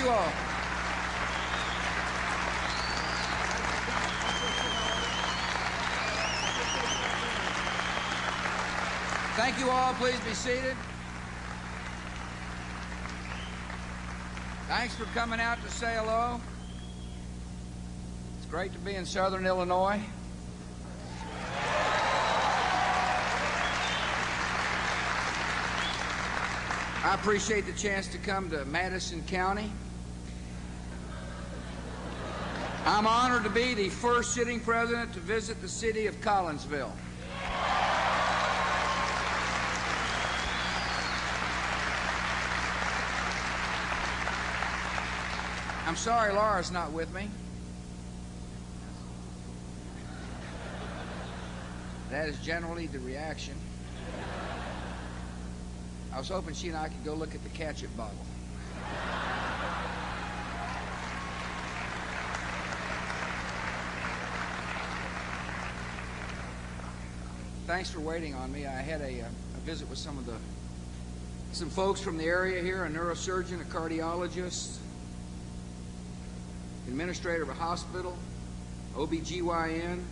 you all. Thank you all. Please be seated. Thanks for coming out to say hello. It's great to be in southern Illinois. I appreciate the chance to come to Madison County. I'm honored to be the first sitting president to visit the city of Collinsville. I'm sorry Laura's not with me. That is generally the reaction. I was hoping she and I could go look at the ketchup bottle. Thanks for waiting on me. I had a, uh, a visit with some of the some folks from the area here, a neurosurgeon, a cardiologist, administrator of a hospital, OBGYN,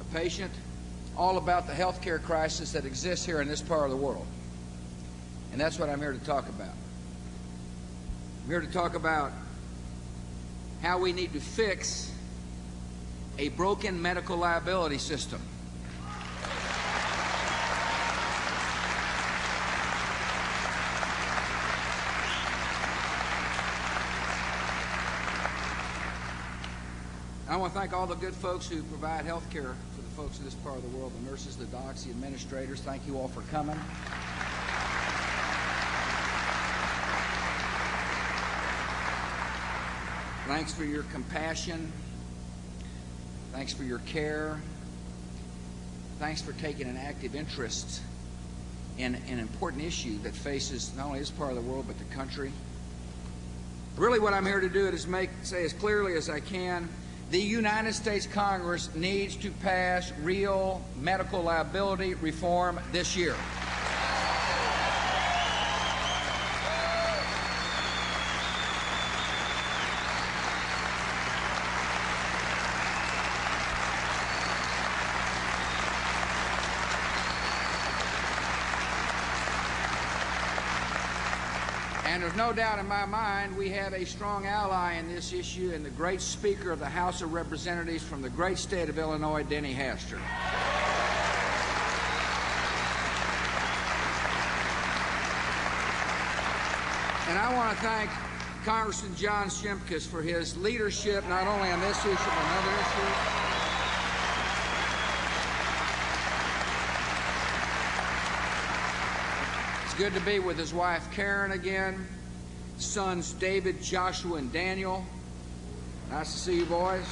a patient, all about the healthcare crisis that exists here in this part of the world. And that's what I'm here to talk about. I'm here to talk about how we need to fix a broken medical liability system. Want to thank all the good folks who provide health care for the folks in this part of the world, the nurses, the docs, the administrators. Thank you all for coming. Thanks for your compassion. Thanks for your care. Thanks for taking an active interest in an important issue that faces not only this part of the world but the country. Really, what I'm here to do is make say as clearly as I can the United States Congress needs to pass real medical liability reform this year. And there's no doubt in my mind we have a strong ally in this issue in the great Speaker of the House of Representatives from the great state of Illinois, Denny Hastert. And I want to thank Congressman John Shimkus for his leadership not only on this issue but on other issues. Good to be with his wife Karen again, sons David, Joshua, and Daniel. Nice to see you boys.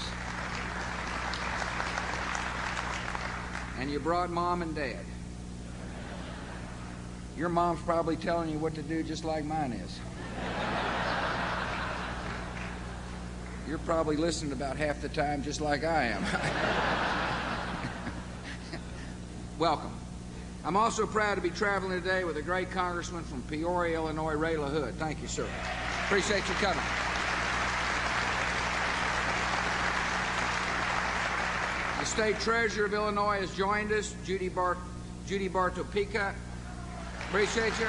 And you brought mom and dad. Your mom's probably telling you what to do just like mine is. You're probably listening about half the time just like I am. Welcome. I'm also proud to be traveling today with a great congressman from Peoria, Illinois, Ray LaHood. Thank you, sir. Appreciate you coming. The state treasurer of Illinois has joined us, Judy, Bart Judy. Appreciate you.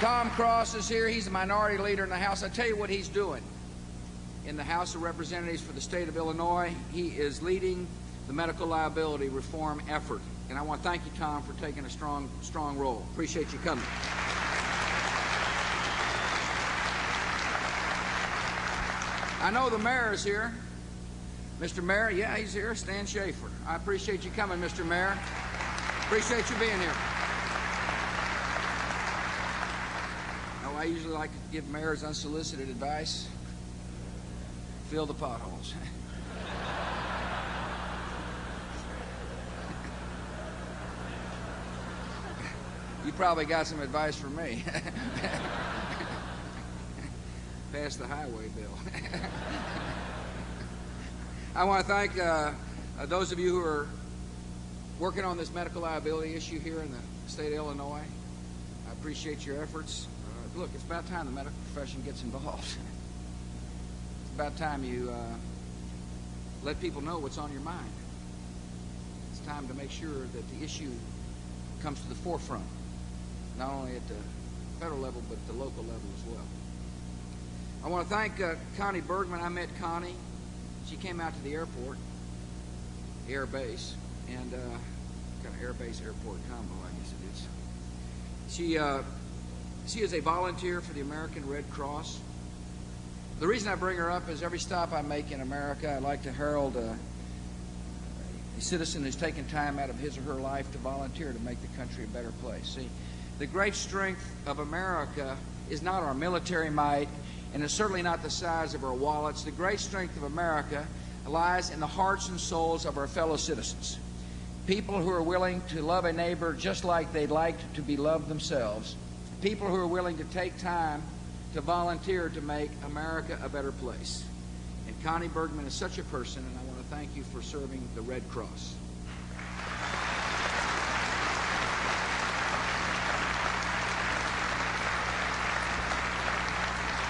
Tom Cross is here. He's the minority leader in the House. I tell you what he's doing in the House of Representatives for the state of Illinois. He is leading the medical liability reform effort. And I want to thank you, Tom, for taking a strong, strong role. Appreciate you coming. I know the mayor is here. Mr. Mayor, yeah, he's here. Stan Schaefer. I appreciate you coming, Mr. Mayor. Appreciate you being here. Oh, I usually like to give mayors unsolicited advice. Fill the potholes. You probably got some advice for me. Pass the highway bill. I want to thank uh, uh, those of you who are working on this medical liability issue here in the state of Illinois. I appreciate your efforts. Uh, look, it's about time the medical profession gets involved. it's about time you uh, let people know what's on your mind. It's time to make sure that the issue comes to the forefront, not only at the federal level, but the local level as well. I want to thank uh, Connie Bergman. I met Connie. She came out to the airport, air base, and uh, kind of air base airport combo, I guess it is. She uh, she is a volunteer for the American Red Cross. The reason I bring her up is every stop I make in America, I like to herald a, a citizen who's taken time out of his or her life to volunteer to make the country a better place. See, the great strength of America is not our military might, and it's certainly not the size of our wallets. The great strength of America lies in the hearts and souls of our fellow citizens. People who are willing to love a neighbor just like they'd like to be loved themselves. People who are willing to take time to volunteer to make America a better place. And Connie Bergman is such a person, and I want to thank you for serving the Red Cross.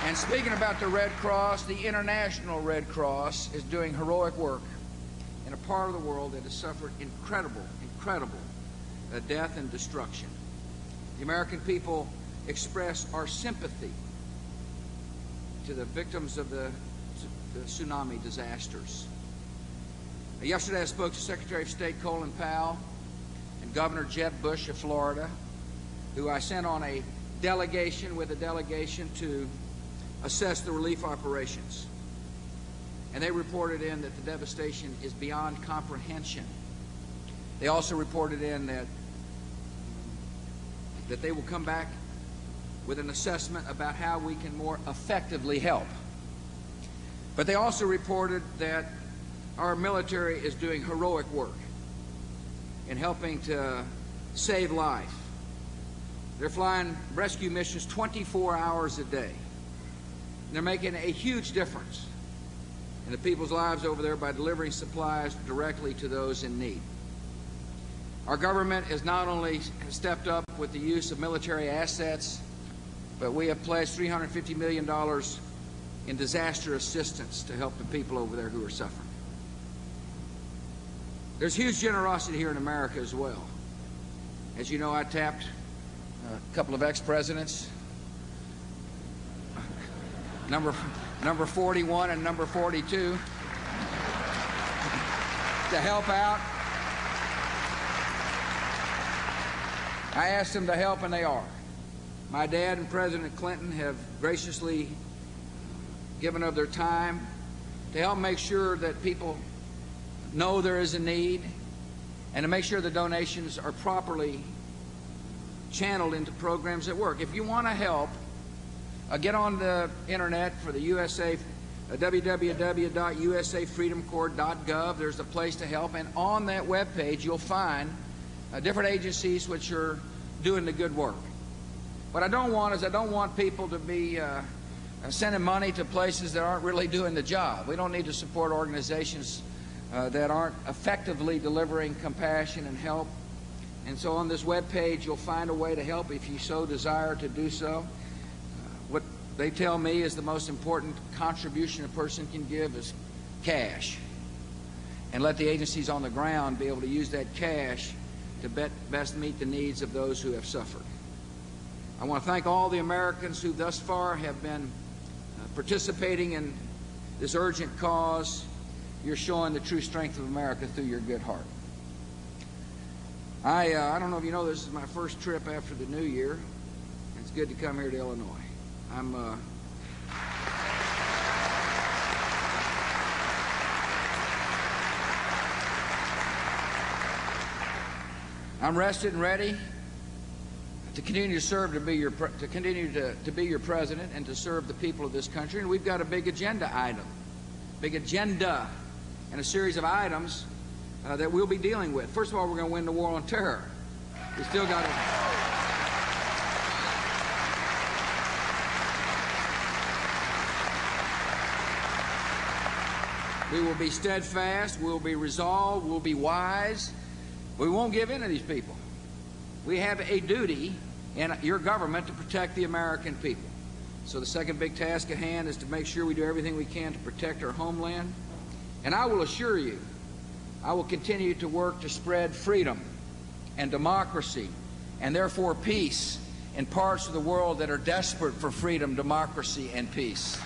And speaking about the Red Cross, the International Red Cross is doing heroic work in a part of the world that has suffered incredible, incredible uh, death and destruction. The American people express our sympathy to the victims of the, the tsunami disasters. Yesterday, I spoke to Secretary of State Colin Powell and Governor Jeb Bush of Florida, who I sent on a delegation with a delegation to assess the relief operations. And they reported in that the devastation is beyond comprehension. They also reported in that that they will come back with an assessment about how we can more effectively help. But they also reported that our military is doing heroic work in helping to save life. They're flying rescue missions 24 hours a day. They're making a huge difference in the people's lives over there by delivering supplies directly to those in need. Our government has not only stepped up with the use of military assets, but we have pledged $350 million in disaster assistance to help the people over there who are suffering. There's huge generosity here in America as well. As you know, I tapped a couple of ex-presidents number number 41 and number 42 to help out. I asked them to help, and they are. My dad and President Clinton have graciously given of their time to help make sure that people know there is a need and to make sure the donations are properly channeled into programs that work. If you want to help, uh, get on the internet for the USA, uh, www.usafreedomcorps.gov. There's a place to help, and on that web page you'll find uh, different agencies which are doing the good work. What I don't want is I don't want people to be uh, sending money to places that aren't really doing the job. We don't need to support organizations uh, that aren't effectively delivering compassion and help. And so on this web page, you'll find a way to help if you so desire to do so. They tell me is the most important contribution a person can give is cash. And let the agencies on the ground be able to use that cash to best meet the needs of those who have suffered. I want to thank all the Americans who thus far have been uh, participating in this urgent cause. You're showing the true strength of America through your good heart. I, uh, I don't know if you know this is my first trip after the new year. It's good to come here to Illinois. I'm uh, I'm rested and ready to continue to serve to be your to continue to, to be your president and to serve the people of this country. And we've got a big agenda item, big agenda, and a series of items uh, that we'll be dealing with. First of all, we're going to win the war on terror. We still got to. We will be steadfast. We'll be resolved. We'll be wise. We won't give in to these people. We have a duty in your government to protect the American people. So the second big task at hand is to make sure we do everything we can to protect our homeland. And I will assure you, I will continue to work to spread freedom and democracy and therefore peace in parts of the world that are desperate for freedom, democracy, and peace.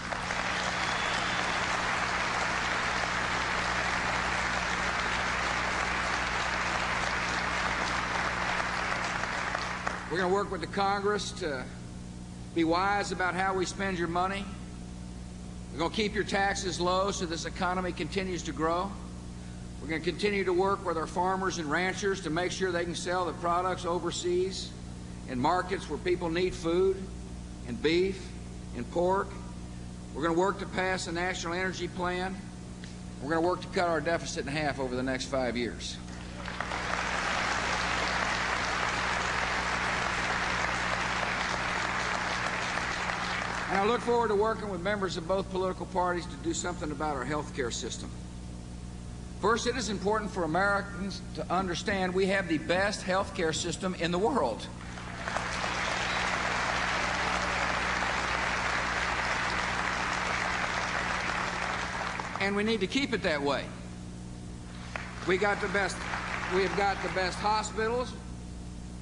We're going to work with the Congress to be wise about how we spend your money. We're going to keep your taxes low so this economy continues to grow. We're going to continue to work with our farmers and ranchers to make sure they can sell their products overseas in markets where people need food and beef and pork. We're going to work to pass a national energy plan. We're going to work to cut our deficit in half over the next five years. And I look forward to working with members of both political parties to do something about our health care system. First, it is important for Americans to understand we have the best health care system in the world. And we need to keep it that way. We got the best we have got the best hospitals,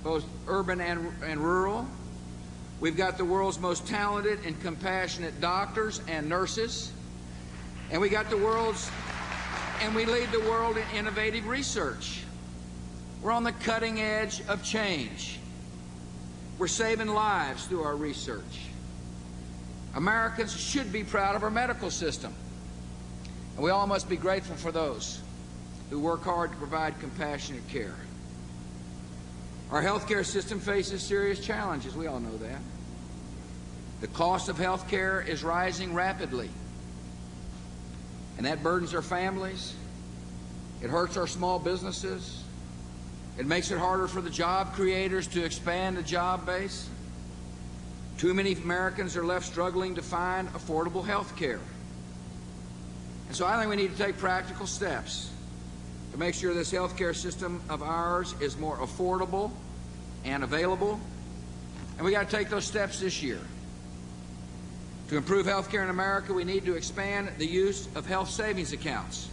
both urban and, and rural. We've got the world's most talented and compassionate doctors and nurses. And we got the world's, and we lead the world in innovative research. We're on the cutting edge of change. We're saving lives through our research. Americans should be proud of our medical system. And we all must be grateful for those who work hard to provide compassionate care. Our healthcare system faces serious challenges. We all know that. The cost of health care is rising rapidly. And that burdens our families. It hurts our small businesses. It makes it harder for the job creators to expand the job base. Too many Americans are left struggling to find affordable health care. And so I think we need to take practical steps to make sure this healthcare system of ours is more affordable and available. And we got to take those steps this year. To improve healthcare in America, we need to expand the use of health savings accounts.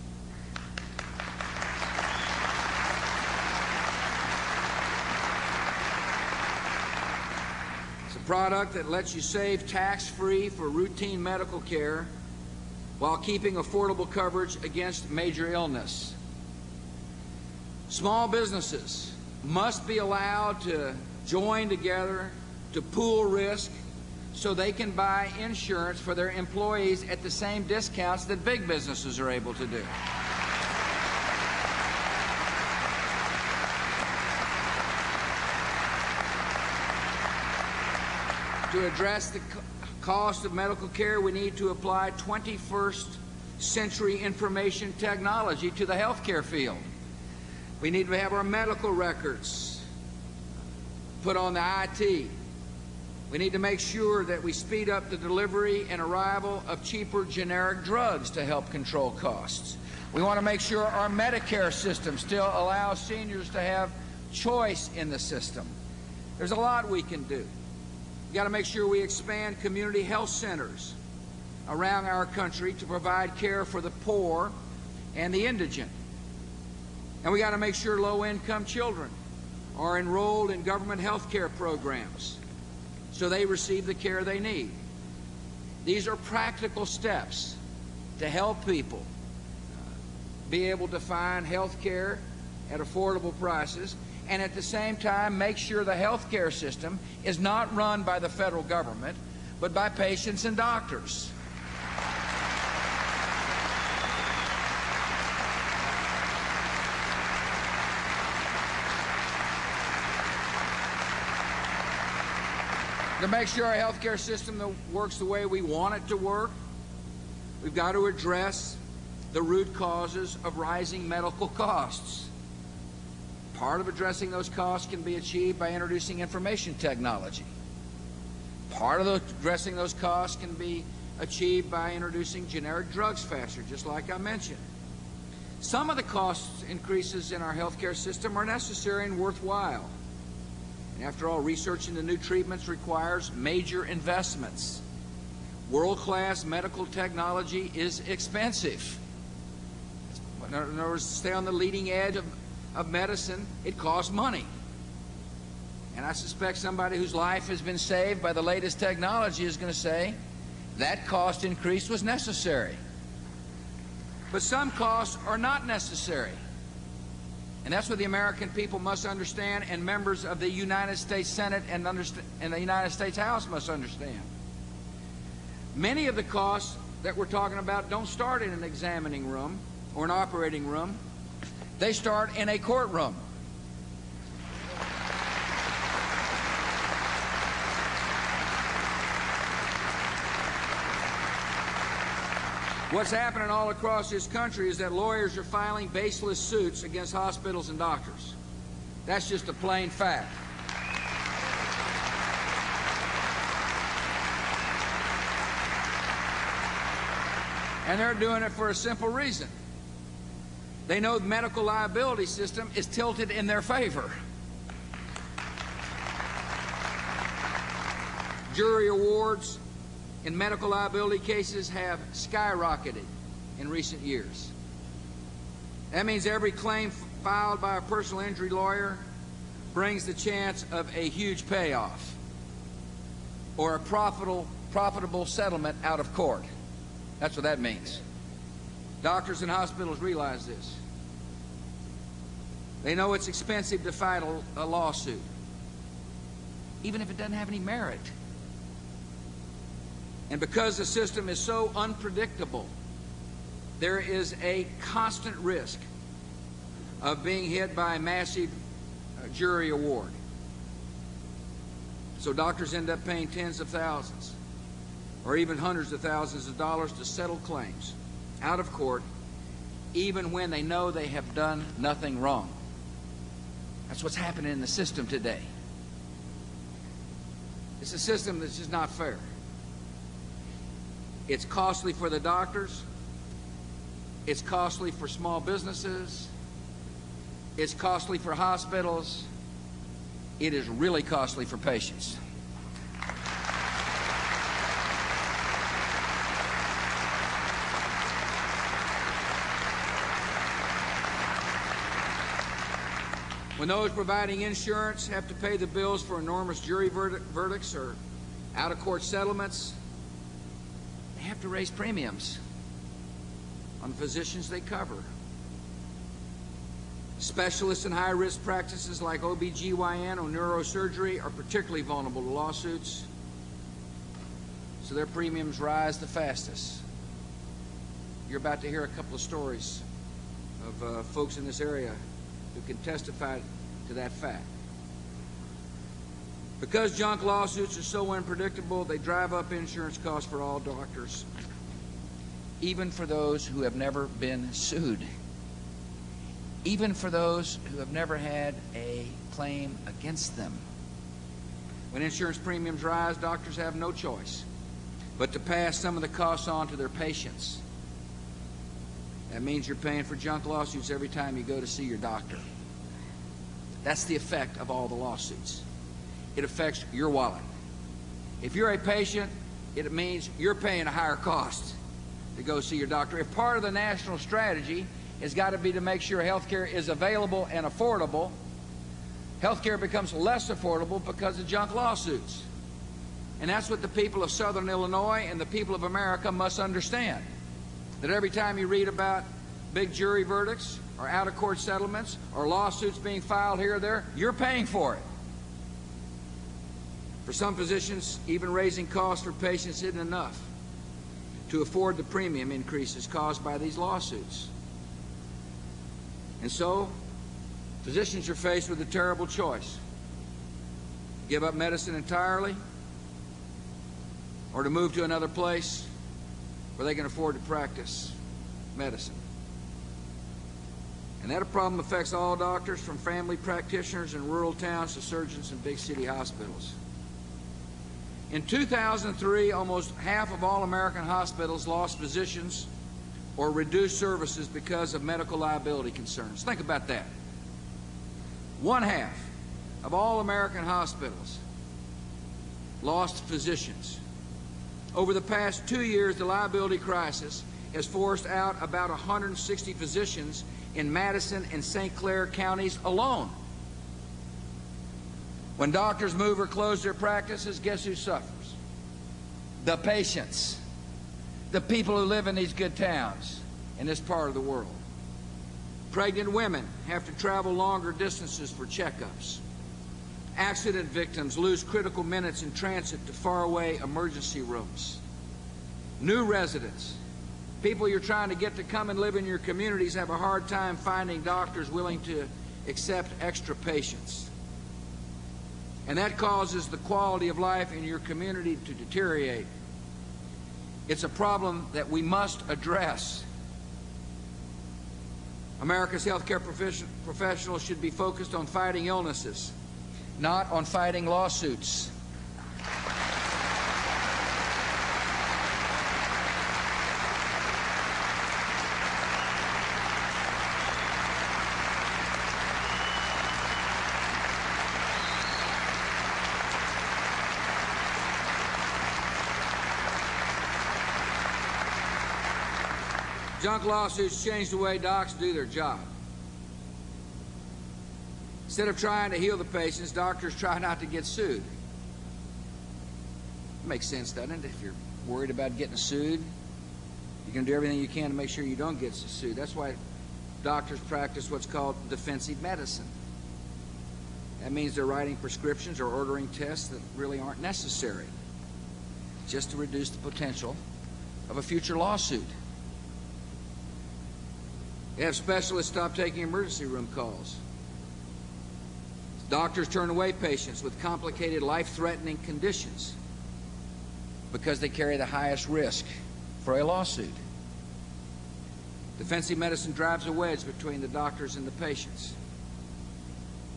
It's a product that lets you save tax-free for routine medical care while keeping affordable coverage against major illness. Small businesses must be allowed to join together to pool risk so they can buy insurance for their employees at the same discounts that big businesses are able to do. To address the cost of medical care, we need to apply 21st century information technology to the healthcare field. We need to have our medical records put on the IT. We need to make sure that we speed up the delivery and arrival of cheaper generic drugs to help control costs. We want to make sure our Medicare system still allows seniors to have choice in the system. There's a lot we can do. We've got to make sure we expand community health centers around our country to provide care for the poor and the indigent. And we got to make sure low-income children are enrolled in government health care programs so they receive the care they need. These are practical steps to help people uh, be able to find health care at affordable prices and at the same time make sure the health care system is not run by the federal government but by patients and doctors. To make sure our healthcare system works the way we want it to work, we've got to address the root causes of rising medical costs. Part of addressing those costs can be achieved by introducing information technology. Part of addressing those costs can be achieved by introducing generic drugs faster, just like I mentioned. Some of the cost increases in our healthcare system are necessary and worthwhile. After all, research into new treatments requires major investments. World class medical technology is expensive. In other words, to stay on the leading edge of, of medicine, it costs money. And I suspect somebody whose life has been saved by the latest technology is going to say that cost increase was necessary. But some costs are not necessary. And that's what the American people must understand, and members of the United States Senate and, and the United States House must understand. Many of the costs that we're talking about don't start in an examining room or an operating room, they start in a courtroom. What's happening all across this country is that lawyers are filing baseless suits against hospitals and doctors. That's just a plain fact. And they're doing it for a simple reason. They know the medical liability system is tilted in their favor. Jury awards in medical liability cases have skyrocketed in recent years. That means every claim filed by a personal injury lawyer brings the chance of a huge payoff or a profitable, profitable settlement out of court. That's what that means. Doctors and hospitals realize this. They know it's expensive to fight a, a lawsuit, even if it doesn't have any merit. And because the system is so unpredictable, there is a constant risk of being hit by a massive uh, jury award. So doctors end up paying tens of thousands or even hundreds of thousands of dollars to settle claims out of court, even when they know they have done nothing wrong. That's what's happening in the system today. It's a system that's just not fair. It's costly for the doctors. It's costly for small businesses. It's costly for hospitals. It is really costly for patients. When those providing insurance have to pay the bills for enormous jury verdicts or out of court settlements, to raise premiums on physicians they cover. Specialists in high risk practices like OBGYN or neurosurgery are particularly vulnerable to lawsuits, so their premiums rise the fastest. You're about to hear a couple of stories of uh, folks in this area who can testify to that fact. Because junk lawsuits are so unpredictable, they drive up insurance costs for all doctors, even for those who have never been sued, even for those who have never had a claim against them. When insurance premiums rise, doctors have no choice but to pass some of the costs on to their patients. That means you're paying for junk lawsuits every time you go to see your doctor. That's the effect of all the lawsuits it affects your wallet. If you're a patient, it means you're paying a higher cost to go see your doctor. If part of the national strategy has got to be to make sure health care is available and affordable, health care becomes less affordable because of junk lawsuits. And that's what the people of Southern Illinois and the people of America must understand. That every time you read about big jury verdicts or out of court settlements or lawsuits being filed here or there, you're paying for it. For some physicians, even raising costs for patients isn't enough to afford the premium increases caused by these lawsuits. And so, physicians are faced with a terrible choice give up medicine entirely or to move to another place where they can afford to practice medicine. And that problem affects all doctors, from family practitioners in rural towns to surgeons in big city hospitals. In 2003, almost half of all American hospitals lost physicians or reduced services because of medical liability concerns. Think about that. One half. of all American hospitals lost physicians. Over the past two years, the liability crisis has forced out about 160 physicians in Madison and St. Clair counties alone. When doctors move or close their practices, guess who suffers? The patients, the people who live in these good towns in this part of the world. Pregnant women have to travel longer distances for checkups. Accident victims lose critical minutes in transit to faraway emergency rooms. New residents, people you're trying to get to come and live in your communities, have a hard time finding doctors willing to accept extra patients. And that causes the quality of life in your community to deteriorate. It's a problem that we must address. America's healthcare professionals should be focused on fighting illnesses, not on fighting lawsuits. Lawsuits change the way docs do their job. Instead of trying to heal the patients, doctors try not to get sued. It makes sense, doesn't it? If you're worried about getting sued, you're going to do everything you can to make sure you don't get sued. That's why doctors practice what's called defensive medicine. That means they're writing prescriptions or ordering tests that really aren't necessary, just to reduce the potential of a future lawsuit. Have specialists stop taking emergency room calls. Doctors turn away patients with complicated life-threatening conditions because they carry the highest risk for a lawsuit. Defensive medicine drives a wedge between the doctors and the patients.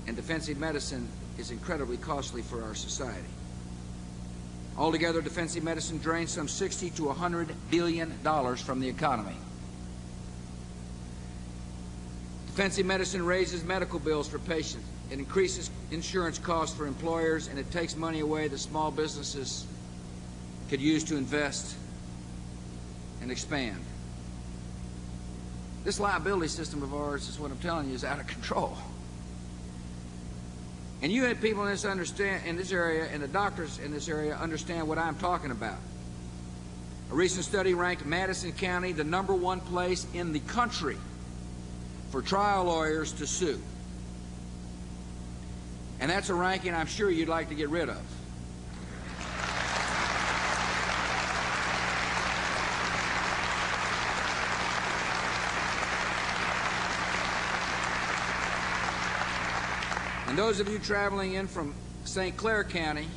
And defensive medicine is incredibly costly for our society. Altogether, defensive medicine drains some 60 to 100 billion dollars from the economy. Defensive medicine raises medical bills for patients. It increases insurance costs for employers, and it takes money away that small businesses could use to invest and expand. This liability system of ours is what I'm telling you is out of control. And you had people in this understand in this area, and the doctors in this area understand what I'm talking about. A recent study ranked Madison County the number one place in the country for trial lawyers to sue. And that's a ranking I'm sure you'd like to get rid of. And those of you traveling in from St. Clair County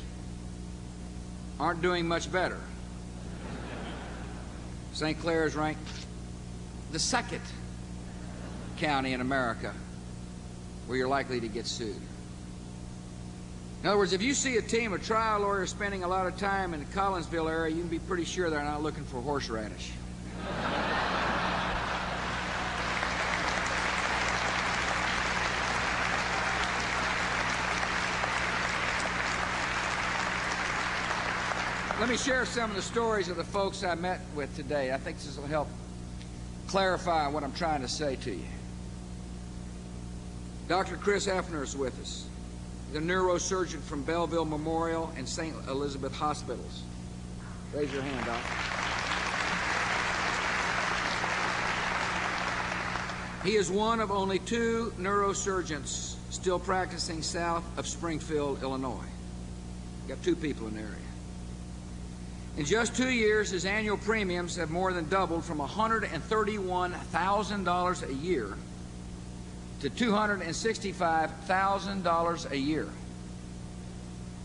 aren't doing much better. St. Clair is ranked the second county in America where you're likely to get sued. In other words, if you see a team of trial lawyers spending a lot of time in the Collinsville area, you can be pretty sure they're not looking for horseradish. Let me share some of the stories of the folks I met with today. I think this will help clarify what I'm trying to say to you. Dr. Chris Effner is with us, the neurosurgeon from Belleville Memorial and St. Elizabeth Hospitals. Raise your hand, Doc. He is one of only two neurosurgeons still practicing south of Springfield, Illinois. Got two people in the area. In just two years, his annual premiums have more than doubled from $131,000 a year to $265,000 a year.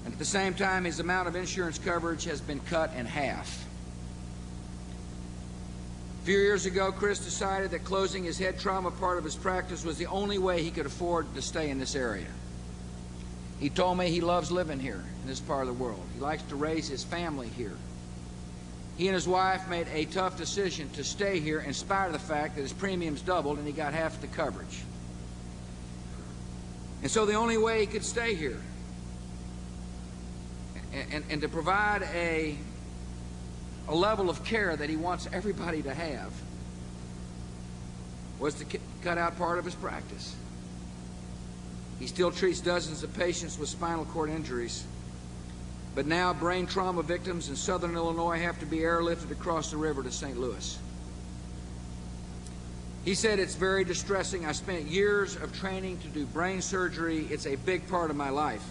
And at the same time, his amount of insurance coverage has been cut in half. A few years ago, Chris decided that closing his head trauma part of his practice was the only way he could afford to stay in this area. He told me he loves living here in this part of the world. He likes to raise his family here. He and his wife made a tough decision to stay here in spite of the fact that his premiums doubled and he got half the coverage. And so the only way he could stay here and, and, and to provide a, a level of care that he wants everybody to have was to cut out part of his practice. He still treats dozens of patients with spinal cord injuries. But now brain trauma victims in southern Illinois have to be airlifted across the river to St. Louis. He said, It's very distressing. I spent years of training to do brain surgery. It's a big part of my life.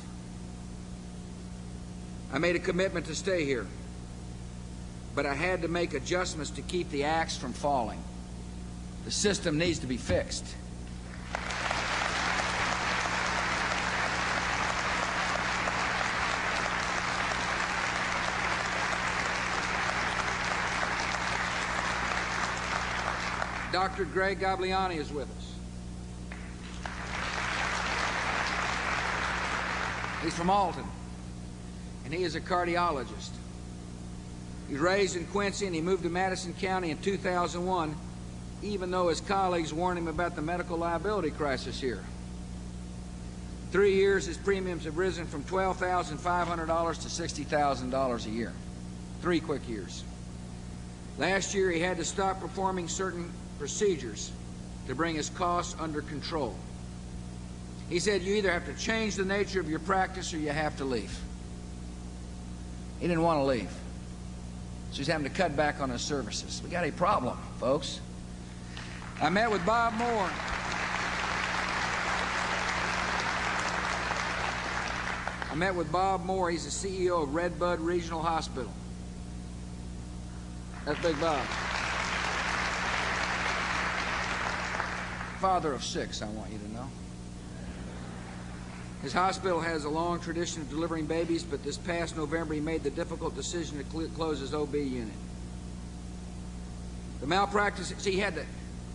I made a commitment to stay here, but I had to make adjustments to keep the axe from falling. The system needs to be fixed. Dr. Greg Gabliani is with us. He's from Alton, and he is a cardiologist. He's raised in Quincy, and he moved to Madison County in 2001, even though his colleagues warned him about the medical liability crisis here. Three years, his premiums have risen from $12,500 to $60,000 a year. Three quick years. Last year, he had to stop performing certain procedures to bring his costs under control. He said, You either have to change the nature of your practice or you have to leave. He didn't want to leave. So he's having to cut back on his services. We got a problem, folks. I met with Bob Moore. I met with Bob Moore. He's the CEO of Redbud Regional Hospital. That's Big Bob. Father of six, I want you to know. His hospital has a long tradition of delivering babies, but this past November he made the difficult decision to cl close his OB unit. The malpractice, see, he had to,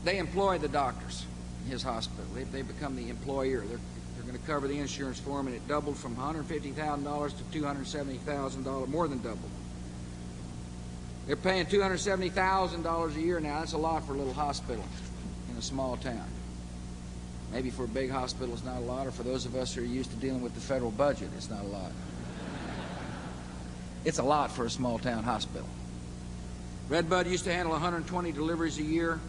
they employ the doctors in his hospital. They, they become the employer. They're, they're going to cover the insurance for him, and it doubled from $150,000 to $270,000, more than doubled. They're paying $270,000 a year now. That's a lot for a little hospital in a small town. Maybe for a big hospital, it's not a lot, or for those of us who are used to dealing with the federal budget, it's not a lot. It's a lot for a small town hospital. Redbud used to handle 120 deliveries a year,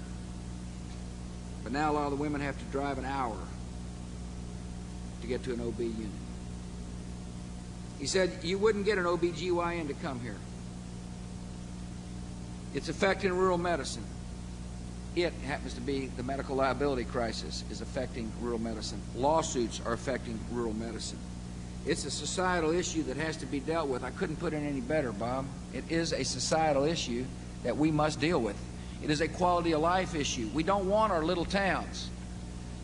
but now a lot of the women have to drive an hour to get to an OB unit. He said, You wouldn't get an OB/GYN to come here. It's affecting rural medicine it happens to be the medical liability crisis is affecting rural medicine. Lawsuits are affecting rural medicine. It's a societal issue that has to be dealt with. I couldn't put it any better, Bob. It is a societal issue that we must deal with. It is a quality of life issue. We don't want our little towns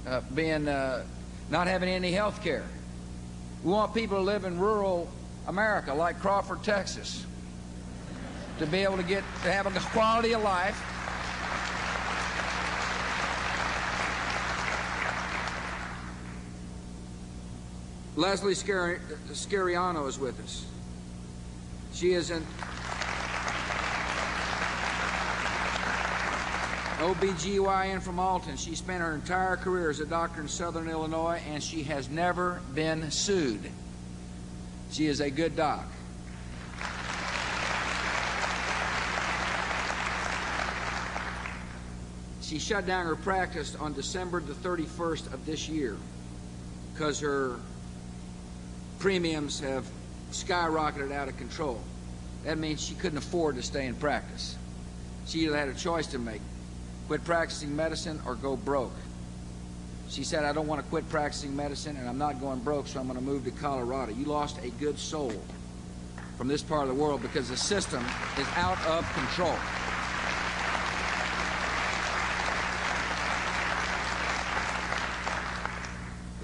uh, being uh, not having any health care. We want people to live in rural America, like Crawford, Texas, to be able to get to have a quality of life Leslie Scariano is with us. She is an OBGYN from Alton. She spent her entire career as a doctor in Southern Illinois, and she has never been sued. She is a good doc. She shut down her practice on December the 31st of this year because her premiums have skyrocketed out of control. That means she couldn't afford to stay in practice. She either had a choice to make quit practicing medicine or go broke. She said, I don't want to quit practicing medicine and I'm not going broke, so I'm going to move to Colorado. You lost a good soul from this part of the world because the system is out of control.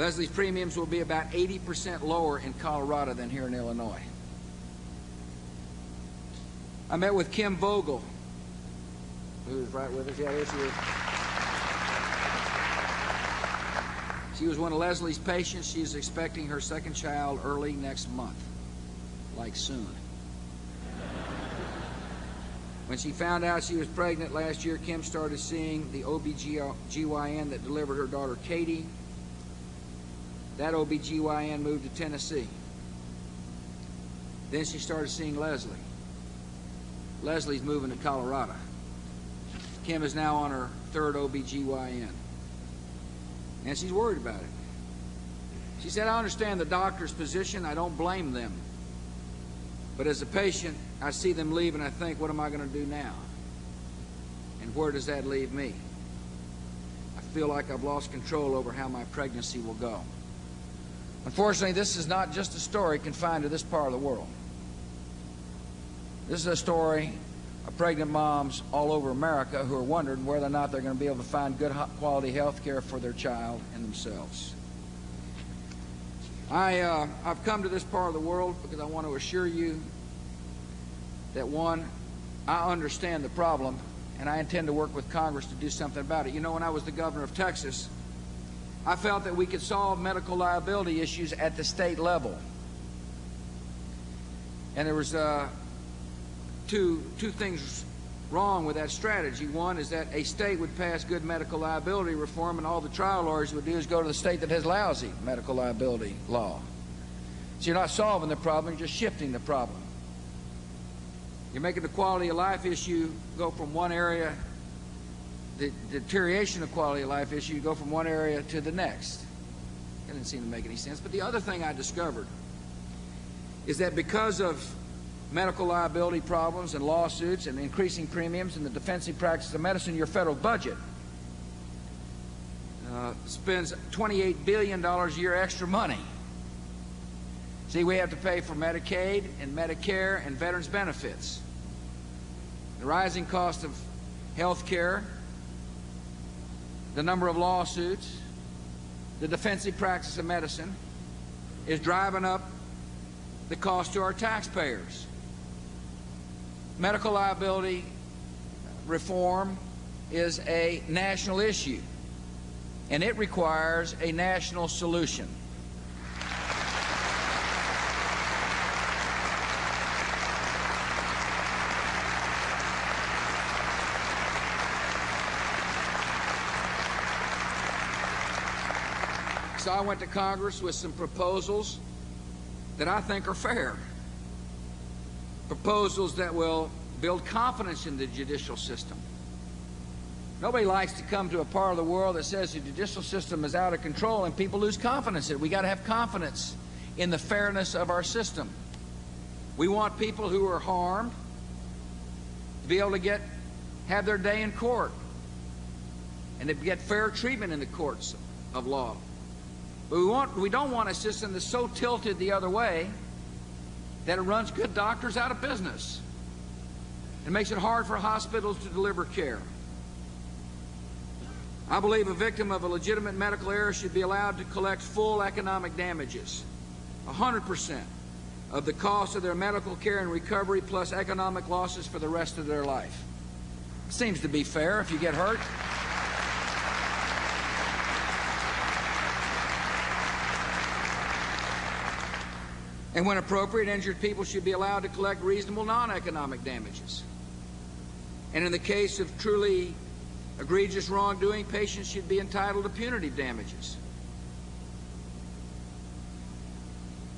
Leslie's premiums will be about 80% lower in Colorado than here in Illinois. I met with Kim Vogel, who's right with us. Yeah, there she is. She was one of Leslie's patients. She is expecting her second child early next month, like soon. When she found out she was pregnant last year, Kim started seeing the OBGYN that delivered her daughter Katie That OBGYN moved to Tennessee. Then she started seeing Leslie. Leslie's moving to Colorado. Kim is now on her third OBGYN. And she's worried about it. She said, I understand the doctor's position. I don't blame them. But as a patient, I see them leave and I think, what am I going to do now? And where does that leave me? I feel like I've lost control over how my pregnancy will go. Unfortunately, this is not just a story confined to this part of the world. This is a story of pregnant moms all over America who are wondering whether or not they're going to be able to find good quality health care for their child and themselves. I, uh, I've come to this part of the world because I want to assure you that one, I understand the problem and I intend to work with Congress to do something about it. You know, when I was the governor of Texas, I felt that we could solve medical liability issues at the state level. And there was uh, two, two things wrong with that strategy. One is that a state would pass good medical liability reform, and all the trial lawyers would do is go to the state that has lousy medical liability law. So you're not solving the problem, you're just shifting the problem. You're making the quality of life issue go from one area, the deterioration of quality of life issue you go from one area to the next. That didn't seem to make any sense. But the other thing I discovered is that because of medical liability problems and lawsuits and increasing premiums and the defensive practice of medicine, your federal budget uh, spends $28 billion a year extra money. See, we have to pay for Medicaid and Medicare and veterans benefits. The rising cost of health care, the number of lawsuits, the defensive practice of medicine is driving up the cost to our taxpayers. Medical liability reform is a national issue, and it requires a national solution. So I went to Congress with some proposals that I think are fair proposals that will build confidence in the judicial system. Nobody likes to come to a part of the world that says the judicial system is out of control and people lose confidence in it. We got to have confidence in the fairness of our system. We want people who are harmed to be able to get have their day in court and to get fair treatment in the courts of law. But we want we don't want a system that's so tilted the other way that it runs good doctors out of business. It makes it hard for hospitals to deliver care. I believe a victim of a legitimate medical error should be allowed to collect full economic damages, 100% of the cost of their medical care and recovery plus economic losses for the rest of their life. Seems to be fair if you get hurt. And when appropriate, injured people should be allowed to collect reasonable non-economic damages. And in the case of truly egregious wrongdoing, patients should be entitled to punitive damages.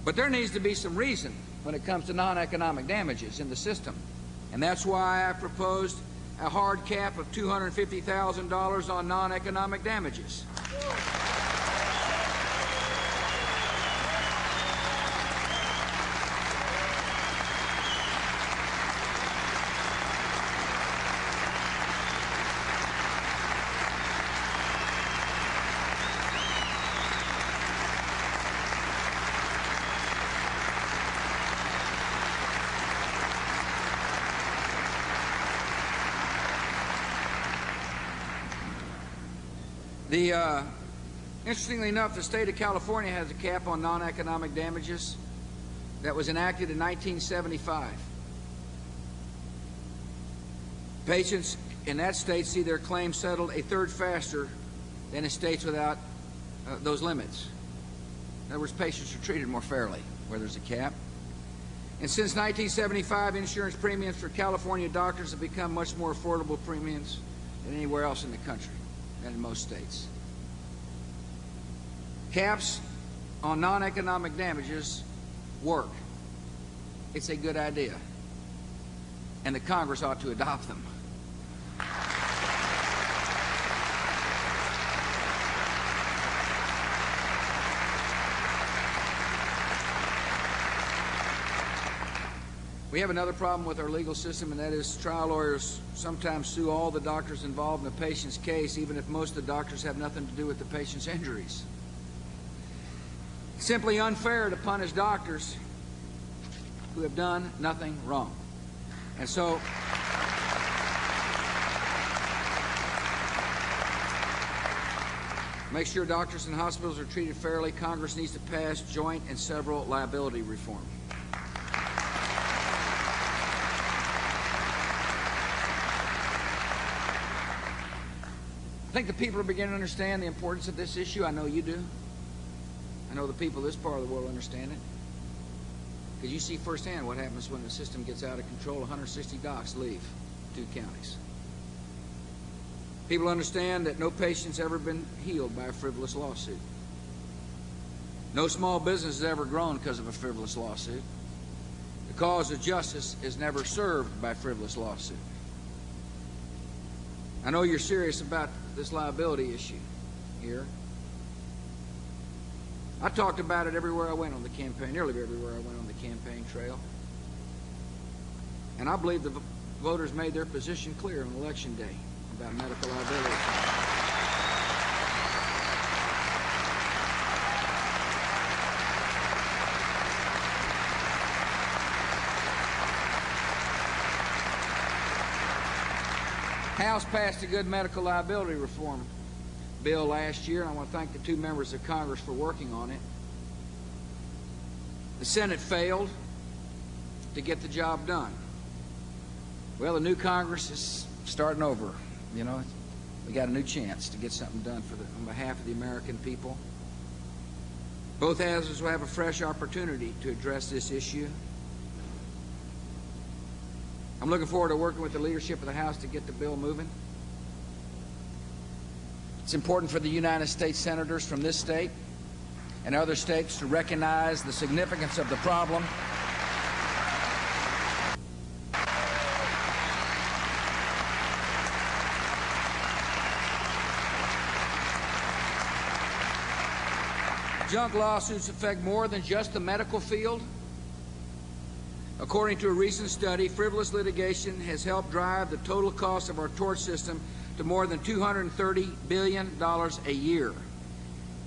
But there needs to be some reason when it comes to non-economic damages in the system. And that's why I proposed a hard cap of $250,000 on non-economic damages. The, uh, interestingly enough, the state of California has a cap on non-economic damages that was enacted in 1975. Patients in that state see their claims settled a third faster than in states without uh, those limits. In other words, patients are treated more fairly where there's a cap. And since 1975, insurance premiums for California doctors have become much more affordable premiums than anywhere else in the country than in most states. Caps on non-economic damages work. It's a good idea. And the Congress ought to adopt them. We have another problem with our legal system, and that is trial lawyers sometimes sue all the doctors involved in a patient's case, even if most of the doctors have nothing to do with the patient's injuries. Simply unfair to punish doctors who have done nothing wrong. And so, make sure doctors and hospitals are treated fairly. Congress needs to pass joint and several liability reform. I think the people are beginning to understand the importance of this issue. I know you do. I know the people of this part of the world understand it. Because you see firsthand what happens when the system gets out of control. 160 docs leave two counties. People understand that no patient's ever been healed by a frivolous lawsuit. No small business has ever grown because of a frivolous lawsuit. The cause of justice is never served by frivolous lawsuit. I know you're serious about this liability issue here. I talked about it everywhere I went on the campaign, nearly everywhere I went on the campaign trail. And I believe the voters made their position clear on election day about medical liability. House passed a good medical liability reform bill last year, and I want to thank the two members of Congress for working on it. The Senate failed to get the job done. Well, the new Congress is starting over. You know, we got a new chance to get something done for the, on behalf of the American people. Both houses will have a fresh opportunity to address this issue. I'm looking forward to working with the leadership of the House to get the bill moving. It's important for the United States senators from this state and other states to recognize the significance of the problem. Junk lawsuits affect more than just the medical field. According to a recent study, frivolous litigation has helped drive the total cost of our tort system to more than $230 billion a year.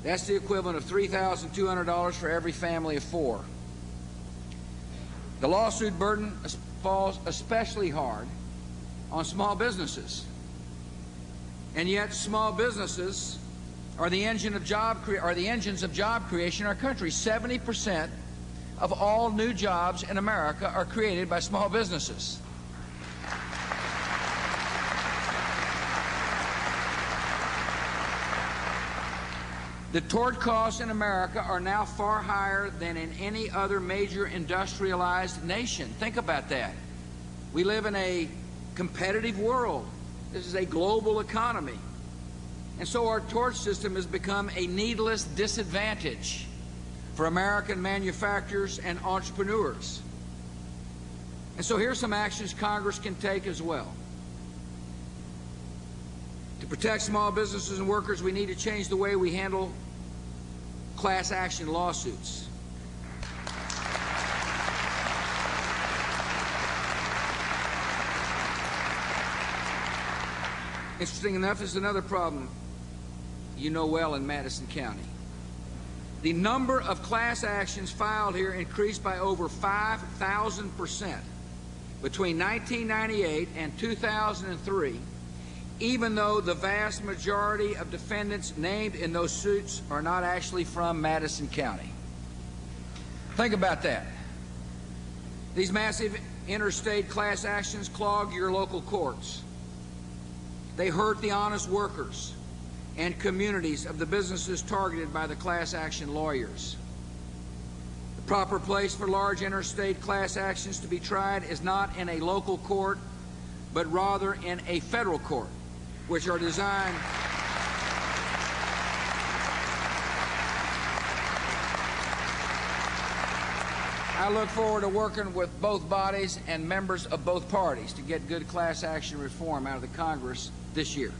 That's the equivalent of $3,200 for every family of four. The lawsuit burden falls especially hard on small businesses. And yet small businesses are the engine of job are the engines of job creation in our country. 70% of all new jobs in America are created by small businesses. The tort costs in America are now far higher than in any other major industrialized nation. Think about that. We live in a competitive world. This is a global economy. And so our tort system has become a needless disadvantage for American manufacturers and entrepreneurs. And so here's some actions Congress can take as well. To protect small businesses and workers, we need to change the way we handle class action lawsuits. Interesting enough is another problem you know well in Madison County. The number of class actions filed here increased by over 5,000% between 1998 and 2003, even though the vast majority of defendants named in those suits are not actually from Madison County. Think about that. These massive interstate class actions clog your local courts. They hurt the honest workers and communities of the businesses targeted by the class action lawyers. The proper place for large interstate class actions to be tried is not in a local court, but rather in a federal court, which are designed I look forward to working with both bodies and members of both parties to get good class action reform out of the Congress this year.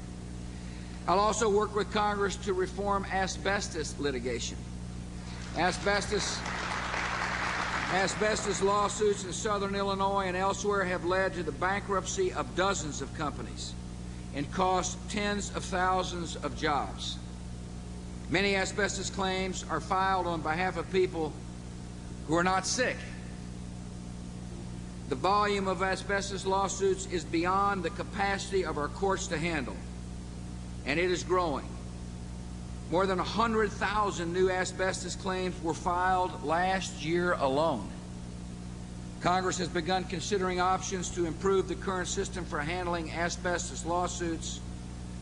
I'll also work with Congress to reform asbestos litigation. Asbestos, asbestos lawsuits in southern Illinois and elsewhere have led to the bankruptcy of dozens of companies and cost tens of thousands of jobs. Many asbestos claims are filed on behalf of people who are not sick. The volume of asbestos lawsuits is beyond the capacity of our courts to handle, and it is growing. More than 100,000 new asbestos claims were filed last year alone. Congress has begun considering options to improve the current system for handling asbestos lawsuits.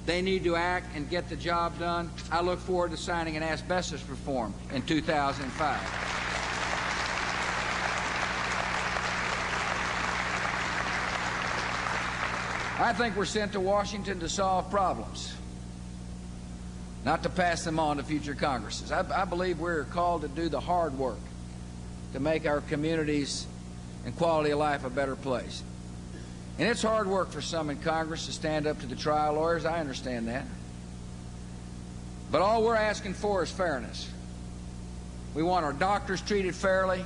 They need to act and get the job done. I look forward to signing an asbestos reform in 2005. I think we're sent to Washington to solve problems, not to pass them on to future Congresses. I, I believe we're called to do the hard work to make our communities and quality of life a better place. And it's hard work for some in Congress to stand up to the trial lawyers. I understand that. But all we're asking for is fairness. We want our doctors treated fairly.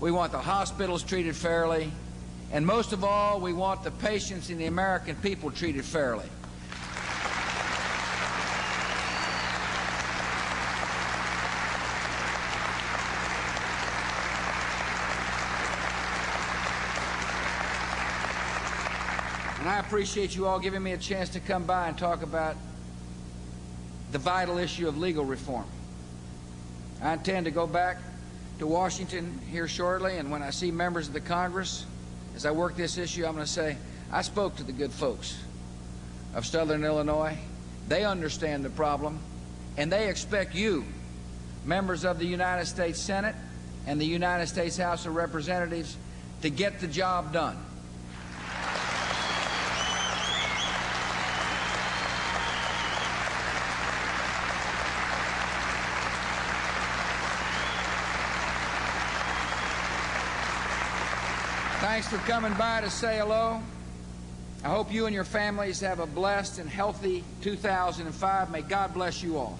We want the hospitals treated fairly. And most of all, we want the patients and the American people treated fairly. And I appreciate you all giving me a chance to come by and talk about the vital issue of legal reform. I intend to go back to Washington here shortly, and when I see members of the Congress, as I work this issue, I'm going to say, I spoke to the good folks of Southern Illinois. They understand the problem, and they expect you, members of the United States Senate and the United States House of Representatives, to get the job done. Thanks for coming by to say hello. I hope you and your families have a blessed and healthy 2005. May God bless you all.